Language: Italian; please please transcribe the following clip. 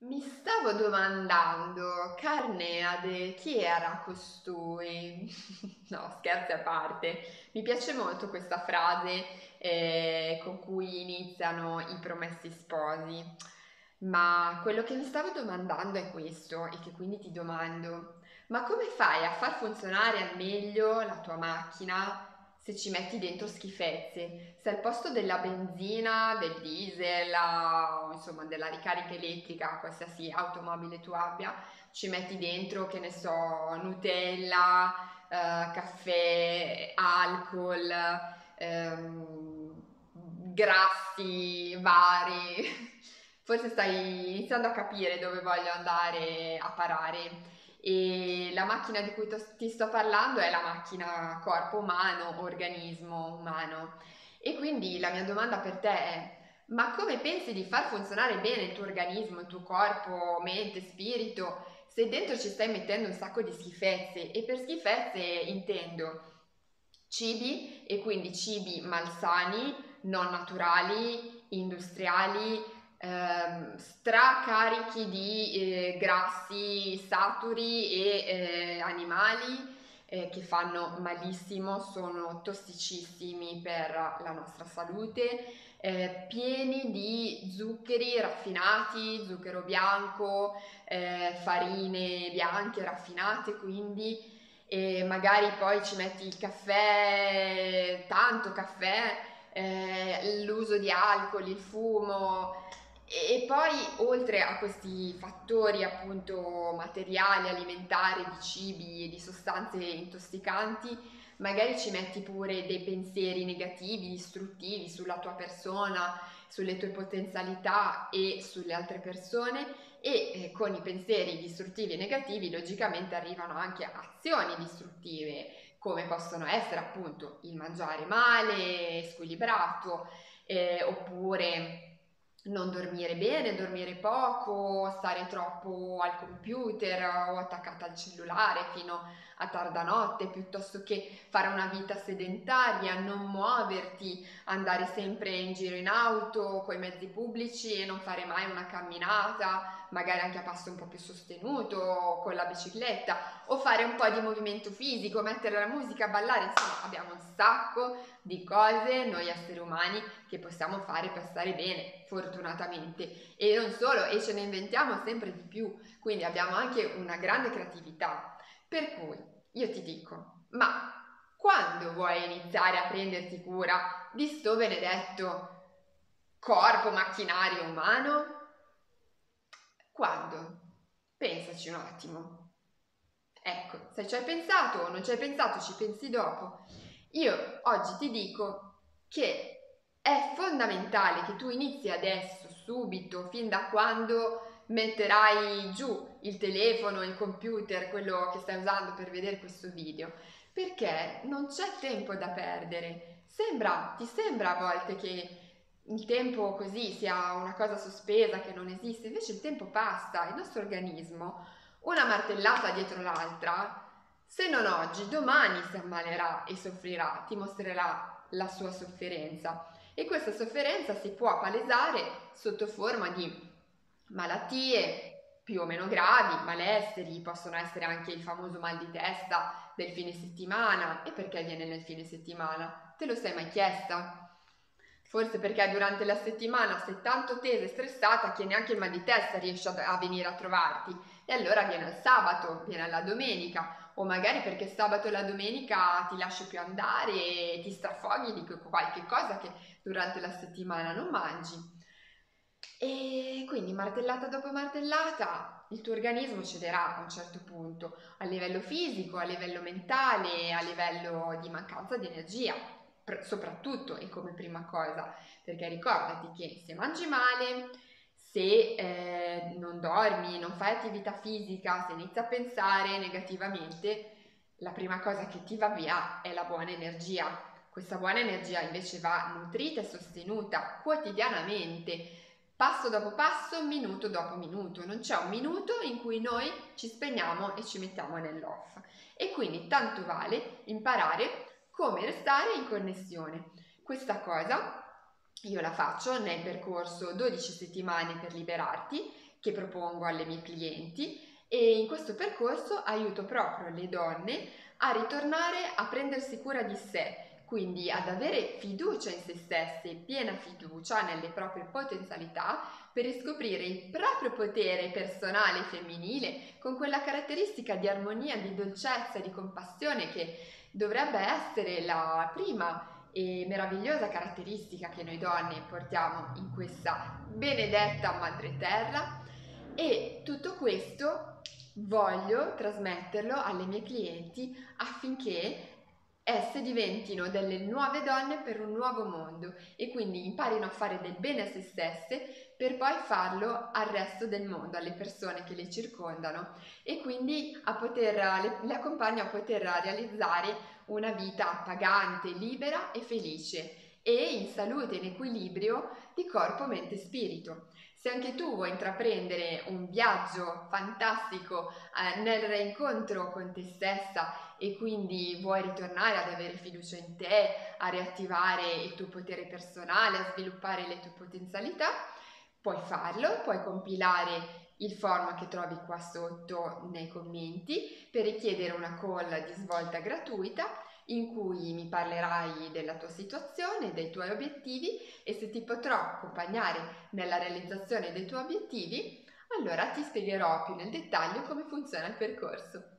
Mi stavo domandando, Carneade, chi era costui? No, scherzi a parte, mi piace molto questa frase eh, con cui iniziano i promessi sposi, ma quello che mi stavo domandando è questo e che quindi ti domando, ma come fai a far funzionare al meglio la tua macchina se ci metti dentro schifezze, se al posto della benzina, del diesel insomma della ricarica elettrica, qualsiasi automobile tu abbia, ci metti dentro, che ne so, Nutella, eh, caffè, alcol, ehm, grassi vari, forse stai iniziando a capire dove voglio andare a parare e la macchina di cui ti sto parlando è la macchina corpo umano, organismo umano. E quindi la mia domanda per te è, ma come pensi di far funzionare bene il tuo organismo, il tuo corpo, mente, spirito, se dentro ci stai mettendo un sacco di schifezze? E per schifezze intendo cibi e quindi cibi malsani, non naturali, industriali, eh, stracarichi di eh, grassi saturi e eh, animali eh, che fanno malissimo, sono tossicissimi per la nostra salute, eh, pieni di zuccheri raffinati, zucchero bianco, eh, farine bianche raffinate, quindi magari poi ci metti il caffè, tanto caffè, l'uso di alcol, il fumo, e poi oltre a questi fattori appunto materiali, alimentari, di cibi e di sostanze intossicanti, magari ci metti pure dei pensieri negativi, distruttivi sulla tua persona, sulle tue potenzialità e sulle altre persone e eh, con i pensieri distruttivi e negativi logicamente arrivano anche azioni distruttive come possono essere appunto il mangiare male, squilibrato eh, oppure non dormire bene, dormire poco, stare troppo al computer o attaccata al cellulare fino a tarda notte, piuttosto che fare una vita sedentaria, non muoverti, andare sempre in giro in auto, con i mezzi pubblici e non fare mai una camminata, magari anche a passo un po' più sostenuto, con la bicicletta, o fare un po' di movimento fisico, mettere la musica, ballare, insomma abbiamo un sacco di cose noi esseri umani che possiamo fare per stare bene, fortunatamente. E non solo, e ce ne inventiamo sempre di più, quindi abbiamo anche una grande creatività. Per cui io ti dico, ma quando vuoi iniziare a prenderti cura di sto benedetto corpo macchinario umano? Quando? Pensaci un attimo. Ecco, se ci hai pensato o non ci hai pensato, ci pensi dopo. Io oggi ti dico che è fondamentale che tu inizi adesso, subito, fin da quando metterai giù il telefono, il computer, quello che stai usando per vedere questo video, perché non c'è tempo da perdere. Sembra, ti sembra a volte che il tempo così sia una cosa sospesa, che non esiste, invece il tempo passa, il nostro organismo, una martellata dietro l'altra, se non oggi, domani si ammalerà e soffrirà, ti mostrerà la sua sofferenza. E questa sofferenza si può palesare sotto forma di malattie più o meno gravi, malesseri, possono essere anche il famoso mal di testa del fine settimana. E perché viene nel fine settimana? Te lo sei mai chiesta? Forse perché durante la settimana sei tanto tesa e stressata che neanche il mal di testa riesce a, venire a trovarti e allora viene al sabato, viene alla domenica o magari perché sabato e la domenica ti lasci più andare e ti strafoghi di qualche cosa che durante la settimana non mangi. E quindi martellata dopo martellata il tuo organismo cederà a un certo punto a livello fisico, a livello mentale, a livello di mancanza di energia soprattutto e come prima cosa, perché ricordati che se mangi male, se eh, non dormi, non fai attività fisica, se inizi a pensare negativamente, la prima cosa che ti va via è la buona energia. Questa buona energia invece va nutrita e sostenuta quotidianamente, passo dopo passo, minuto dopo minuto. Non c'è un minuto in cui noi ci spegniamo e ci mettiamo nell'off. E quindi tanto vale imparare come restare in connessione. Questa cosa io la faccio nel percorso 12 settimane per liberarti che propongo alle mie clienti e in questo percorso aiuto proprio le donne a ritornare a prendersi cura di sé, quindi ad avere fiducia in se stesse, piena fiducia nelle proprie potenzialità per riscoprire il proprio potere personale femminile con quella caratteristica di armonia, di dolcezza, di compassione che dovrebbe essere la prima e meravigliosa caratteristica che noi donne portiamo in questa benedetta madre terra. E tutto questo voglio trasmetterlo alle mie clienti affinché esse diventino delle nuove donne per un nuovo mondo e quindi imparino a fare del bene a se stesse per poi farlo al resto del mondo, alle persone che le circondano e quindi a poter, le, le accompagno a poter realizzare una vita pagante, libera e felice e in salute e in equilibrio di corpo, mente e spirito. Se anche tu vuoi intraprendere un viaggio fantastico eh, nel reincontro con te stessa e quindi vuoi ritornare ad avere fiducia in te, a riattivare il tuo potere personale, a sviluppare le tue potenzialità, puoi farlo, puoi compilare il form che trovi qua sotto nei commenti per richiedere una call di svolta gratuita in cui mi parlerai della tua situazione, dei tuoi obiettivi e se ti potrò accompagnare nella realizzazione dei tuoi obiettivi, allora ti spiegherò più nel dettaglio come funziona il percorso.